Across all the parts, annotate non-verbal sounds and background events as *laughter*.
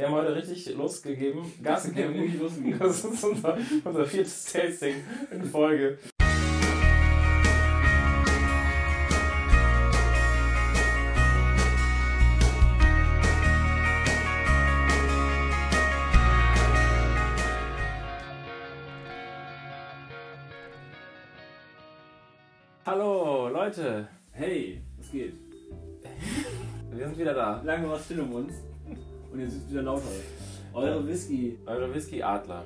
Wir haben heute richtig losgegeben, *laughs* Gas gegeben. richtig losgegeben. Das ist unser, unser viertes Tasting in Folge. Hallo Leute, Hey, was geht? wir sind wieder da. Lange war still um uns. Und jetzt ist es wieder lauter. Eure Whisky. Eure Whisky Adler.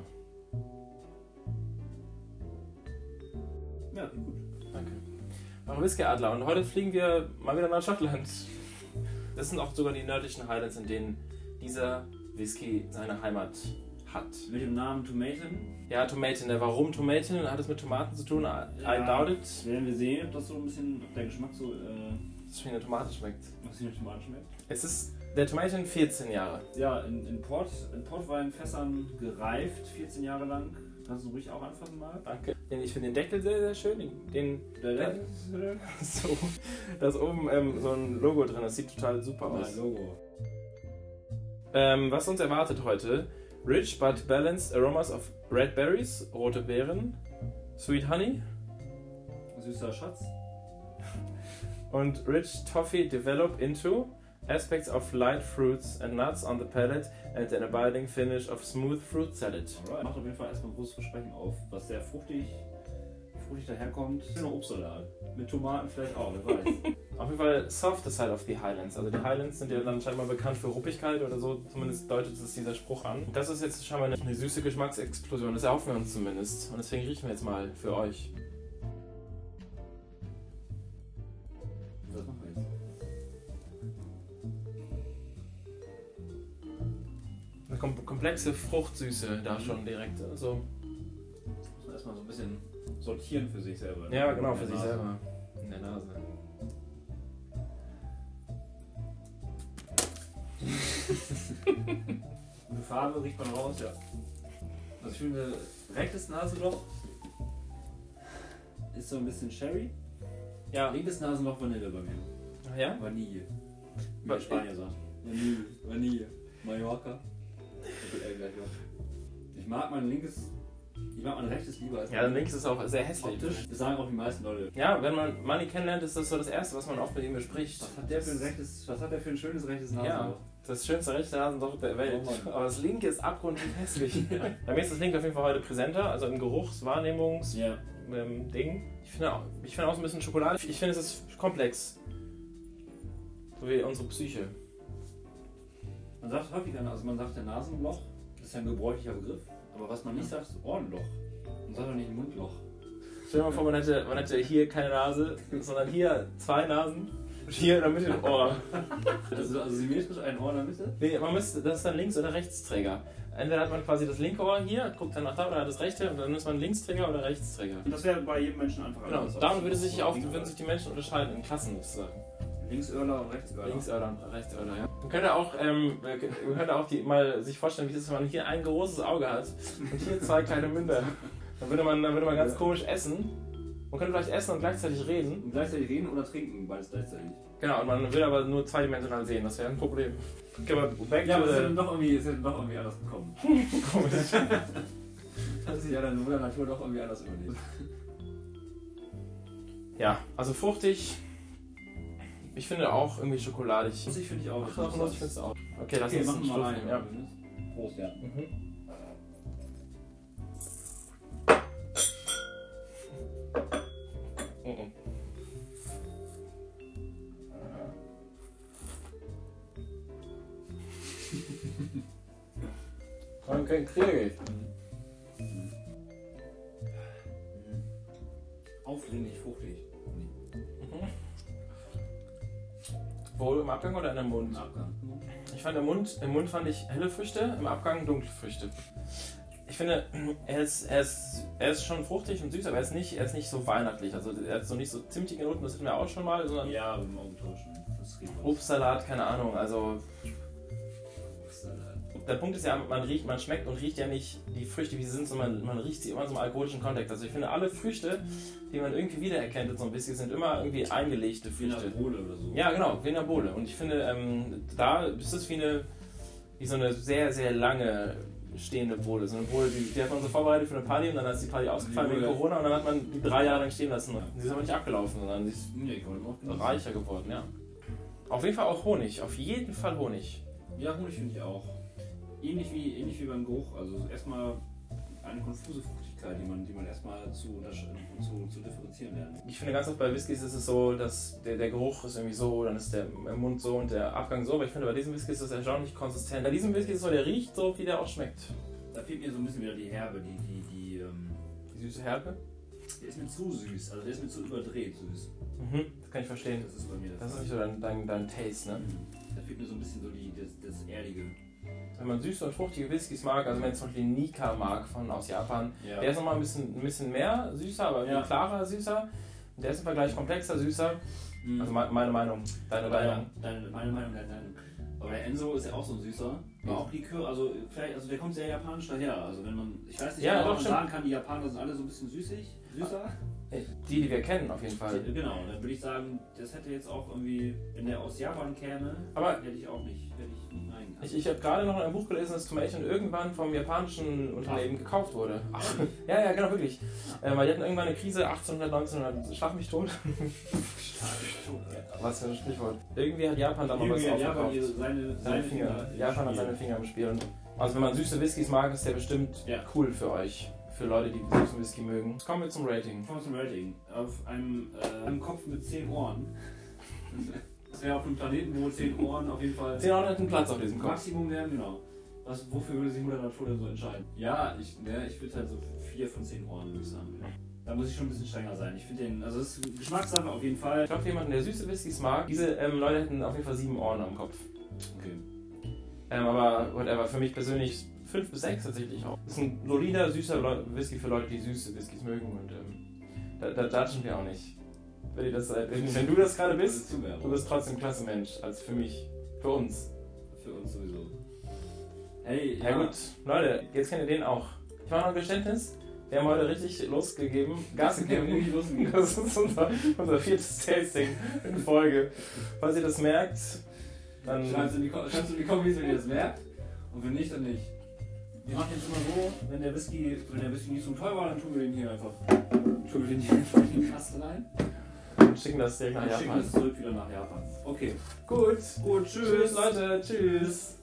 Ja, gut. Danke. Eure Whisky Adler. Und heute fliegen wir mal wieder nach Schottland. Das sind auch sogar die nördlichen Highlands, in denen dieser Whisky seine Heimat hat. Mit dem Namen Tomaten Ja, Tomaten. Warum Tomaten? Hat es mit Tomaten zu tun? I Ja. doubt it. werden wir sehen, ob das so ein bisschen, ob der Geschmack so, äh, Dass es wie eine Tomate schmeckt. was hier nach Tomaten schmeckt. Es ist der Tomaten 14 Jahre. Ja, in, in, Port, in Portweinfässern gereift, 14 Jahre lang. Kannst du ruhig auch anfassen mal. Danke. Ich finde den Deckel sehr, sehr schön. Den, den *laughs* so, da ist oben ähm, so ein Logo drin. Das sieht total super aus. Mein Logo. Ähm, was uns erwartet heute? Rich but balanced aromas of red berries, rote Beeren, sweet honey Süßer Schatz. und rich toffee develop into aspects of light fruits and nuts on the palate and an abiding finish of smooth fruit salad. Alright. Macht auf jeden Fall erstmal ein großes Versprechen auf, was sehr fruchtig, fruchtig daherkommt. Schöner Obstsalat. Mit Tomaten vielleicht auch, wer weiß. *laughs* Auf jeden Fall soft side of the Highlands. Also die Highlands sind ja dann scheinbar bekannt für Ruppigkeit oder so, zumindest deutet es dieser Spruch an. Das ist jetzt scheinbar eine, eine süße Geschmacksexplosion, das erhoffen wir uns zumindest. Und deswegen riechen wir jetzt mal für euch. Kom komplexe Fruchtsüße da schon direkt. Also, Muss man erstmal so ein bisschen sortieren für sich selber. ne? ja, genau, für sich Nase. selber. In der Nase. *laughs* Gute Farbe riecht man raus, ja. Ich finde, rechtes Nasenloch ist so ein bisschen Sherry. Ja. Linkes Nasenloch Vanille bei mir. Ach ja? Vanille. Wie der Spanier sagt. Vanille. Vanille. Mallorca. Gleich noch. Ich mag mein linkes, ich mag mein rechtes lieber als Ja, mein links ist auch sehr hässlich. optisch. Das sagen auch die meisten Leute. Ja, wenn man Money kennenlernt, ist das so das Erste, was man oft mit ihm bespricht. Was hat der für ein rechtes, was hat der für ein schönes rechtes Ja, Nasenloch? das schönste rechte Nasenloch der Welt. Oh. Aber das linke ist abgrundtief hässlich. *laughs* Bei mir ist das linke auf jeden Fall heute präsenter, also im Geruchswahrnehmungs Ja. ähm, Ding. Ich finde auch, ich finde auch so ein bisschen Schokolade. Ich finde, es ist komplex. So wie unsere Psyche. Man sagt häufiger, also man sagt der Nasenloch, das ist ja ein gebräuchlicher Begriff, aber was man nicht sagt, ist Ohrenloch. Man sagt doch nicht Mundloch. Stell dir mal vor, man hätte, man hätte hier keine Nase, sondern hier zwei Nasen und hier in der Mitte ein Ohr. Also, also symmetrisch ein Ohr in der Mitte? Nee, man müsste, das ist dann Links- oder Rechtsträger. Entweder hat man quasi das linke Ohr hier, guckt dann nach da, oder hat das rechte, und dann ist man Linksträger oder Rechtsträger. Und das wäre bei jedem Menschen einfach Genau, anders. damit würde sich auch, würden sich die Menschen unterscheiden in Klassen sozusagen. Linksöhrler und Rechtsöhrler. Linksöhrler und Rechtsöhrler, ja. Man könnte auch, ähm, man könnte auch die, mal sich vorstellen, wie es ist, wenn man hier ein großes Auge hat und hier zwei kleine Münder. Dann würde man, dann würde man ganz Ja. komisch essen. Man könnte vielleicht essen und gleichzeitig reden. Und gleichzeitig reden oder trinken, beides gleichzeitig. Genau, und man würde aber nur zweidimensional sehen. Das wäre ein Problem. Okay, aber back Ja, aber es ist doch irgendwie, es ist dann doch irgendwie anders gekommen. *laughs* *laughs* Komisch. Hat sich ja dann Mutter Natur doch irgendwie anders überlegt. Ja, also fruchtig. Ich finde auch irgendwie schokoladig. Ich finde ich auch. Ach, doch, ich finde es auch. Okay, lass Okay, uns machen wir mal rein. Ja. Prost, ja. Mhm. Mhm. *laughs* Kann kein Krieg. Aufdringlich, fruchtig. Wo im Abgang oder in der Mund? Im Abgang. Ich fand im Mund, im Mund fand ich helle Früchte, im Abgang dunkle Früchte. Ich finde, er ist, er, ist, er ist schon fruchtig und süß, aber er ist nicht, er ist nicht so weihnachtlich. Also er hat so nicht so zimtige Noten, das hatten wir auch schon mal, sondern Ja, beim Augentauschen. Obstsalat, keine Ahnung. Also. Der Punkt ist ja, man riecht, man schmeckt und riecht ja nicht die Früchte, wie sie sind, sondern man riecht sie immer in so einem alkoholischen Kontext. Also ich finde, alle Früchte, die man irgendwie wiedererkennt so ein bisschen, sind immer irgendwie eingelegte Früchte. Bohle oder so. Ja, genau, Bohle. Und ich finde, ähm, da ist es wie eine, wie so eine sehr, sehr lange stehende Bohle. So eine Bohle, die, die hat man so vorbereitet für eine Party und dann ist die Party ausgefallen Die wegen Corona und dann hat man die drei Jahre lang stehen lassen. Und sie ist aber nicht abgelaufen, sondern sie ist Nee, reicher geworden, ja. Auf jeden Fall auch Honig, auf jeden Fall Honig. Ja, Honig finde ich auch. Ähnlich wie, ähnlich wie beim Geruch. Also erstmal eine konfuse Fruchtigkeit, die man, die man erstmal zu, zu, zu differenzieren lernt. Ich finde ganz oft bei Whiskys ist es so, dass der, der Geruch ist irgendwie so, dann ist der im Mund so und der Abgang so, aber ich finde bei diesem Whisky ist das erstaunlich konsistent. Bei diesem Whisky ist es so, der riecht so, wie der auch schmeckt. Da fehlt mir so ein bisschen wieder die Herbe, die, die, die, ähm, Die süße Herbe. der ist mir zu süß, also der ist mir zu überdreht süß. Mhm, das kann ich verstehen. Das ist bei mir Das ist nicht so dein, dein, dein Taste, ne? Da fehlt mir so ein bisschen so die, das, das Erdige. Wenn man süße und fruchtige Whiskys mag, also wenn man zum Beispiel den Nika mag von aus Japan, Ja. der ist nochmal ein bisschen, ein bisschen mehr süßer, aber Ja. klarer süßer. Der ist im Vergleich komplexer süßer. Mhm. Also me- meine Meinung, deine Aber Meinung. deine, meine Meinung, deine Meinung. Aber der Enzo ist ja auch so ein süßer. War auch Likör, also vielleicht, also der kommt sehr japanisch daher. Also wenn man, ich weiß nicht, Ja, genau, man sagen kann, die Japaner sind alle so ein bisschen süßig, süßer. Die, die wir kennen, auf jeden Fall. Genau, dann würde ich sagen, das hätte jetzt auch irgendwie, wenn der aus Japan käme, Aber hätte ich auch nicht, hätte ich nicht nein. Ich, ich habe gerade noch in einem Buch gelesen, dass Tomation irgendwann vom japanischen Unternehmen gekauft wurde. Ach, ja, ja, genau, wirklich. Äh, weil die hatten irgendwann eine Krise, 1800, 1900, schlag mich tot. *laughs* Was für ein Sprichwort. Irgendwie hat Japan da mal was Japan aufgekauft. ihre- seine, Seine Finger. Finger. Japan hat seine Finger im Spiel. Also wenn man süße Whiskys mag, ist der bestimmt Ja. cool für euch. Für Leute, die süßen Whisky mögen. Jetzt kommen wir zum Rating. Kommen wir zum Rating. Auf einem, äh, einem Kopf mit 10 Ohren. *laughs* Das wäre auf einem Planeten, wo 10 *laughs* Ohren auf jeden Fall 10 Euro hat einen Platz auf diesem Kopf. Maximum wären, genau. Was, wofür würde sich Mutter Natur denn so entscheiden? Ja, ich, ne, ich würde halt so 4 von 10 Ohren würde ich sagen. Da muss ich schon ein bisschen strenger sein. Ich finde den, also das ist Geschmackssache auf jeden Fall. Ich glaube, für jemanden, der süße Whiskys mag, diese ähm, Leute hätten auf jeden Fall 7 Ohren am Kopf. Okay. Ähm, aber whatever, für mich persönlich 5 bis 6 tatsächlich auch. Das ist ein solider, süßer Whisky für Leute, die süße Whiskys mögen und ähm, da, da judgen wir auch nicht. Wenn, das wenn, wenn du das gerade bist, du bist trotzdem klasse Mensch, als für mich, für uns. Für uns sowieso. Hey, Ja, gut, Leute, jetzt kennt ihr den auch. Ich mache noch ein Geständnis. Wir haben heute richtig losgegeben, Gas gegeben. Das ist unser, unser viertes Tasting in Folge. Falls ihr das merkt, dann. In die, Ko- schreib's in die Kommis, wenn ihr das merkt. Und wenn nicht, dann nicht. Wir machen jetzt immer so, wenn der Whisky, wenn der Whisky nicht so toll war, dann tun wir den hier einfach. Tun wir den hier einfach in den Kasten rein. Und schicken das direkt nach Dann schicken Japan. es zurück wieder nach Japan. Okay. Gut. Gut, Tschüss, Leute. Tschüss.